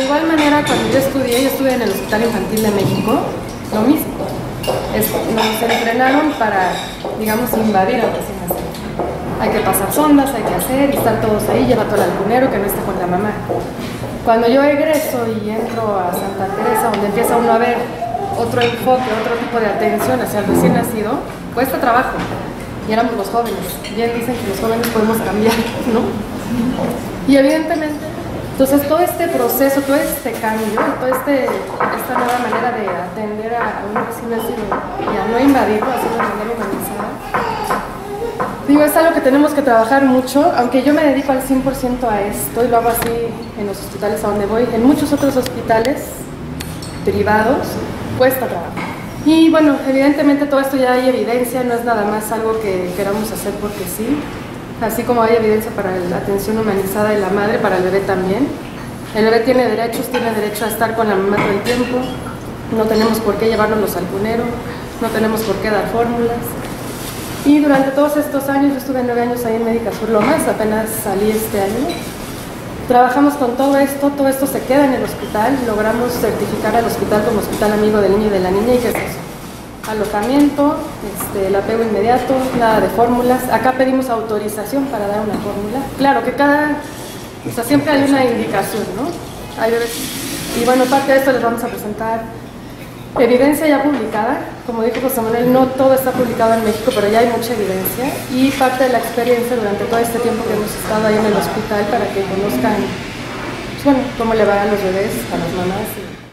de igual manera, cuando yo estudié, yo estuve en el Hospital Infantil de México, lo mismo. Nos entrenaron para, digamos, invadir vecinos. Hay que pasar sondas, hay que hacer, y están todos ahí, lleva todo el alcunero que no esté con la mamá. Cuando yo egreso y entro a Santa Teresa, donde empieza uno a ver otro enfoque, otro tipo de atención hacia el recién nacido, cuesta trabajo. Y éramos los jóvenes. Bien dicen que los jóvenes podemos cambiar, ¿no? Y evidentemente, entonces todo este proceso, todo este cambio, toda este, esta nueva manera de atender a un recién nacido y a no invadirlo, hacerlo de manera humanizada, Digo, es algo que tenemos que trabajar mucho, aunque yo me dedico al 100% a esto y lo hago así en los hospitales a donde voy. En muchos otros hospitales privados cuesta trabajo. Y bueno, evidentemente todo esto ya hay evidencia, no es nada más algo que queramos hacer porque sí. Así como hay evidencia para la atención humanizada de la madre, para el bebé también. El bebé tiene derechos, tiene derecho a estar con la mamá todo el tiempo. No tenemos por qué llevárnoslos al cunero, no tenemos por qué dar fórmulas. Y durante todos estos años, yo estuve nueve años ahí en Médica Sur Lomas, apenas salí este año. Trabajamos con todo esto, todo esto se queda en el hospital, logramos certificar al hospital como hospital amigo del niño y de la niña. ¿Y qué es eso? Alojamiento, este, el apego inmediato, nada de fórmulas. Acá pedimos autorización para dar una fórmula. Claro que cada, o sea, siempre hay una indicación, ¿no? Hay bebés. Y bueno, parte de esto les vamos a presentar evidencia ya publicada. Como dijo José Manuel, no todo está publicado en México, pero ya hay mucha evidencia. Y parte de la experiencia durante todo este tiempo que hemos estado ahí en el hospital para que conozcan, pues, bueno, cómo le va a los bebés, a las mamás. y-